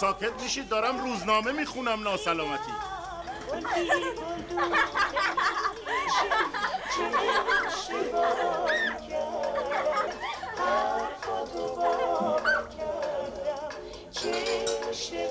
ساکت میشید دارم روزنامه می‌خونم ناسلامتی. چه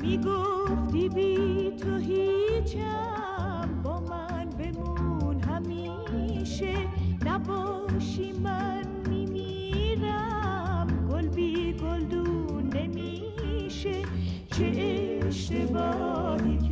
می‌گفتی بی تو هیچم با من بمون. همیشه نباشی من میمیرم. گل بی گلدون نمیشه. چه اشتباهی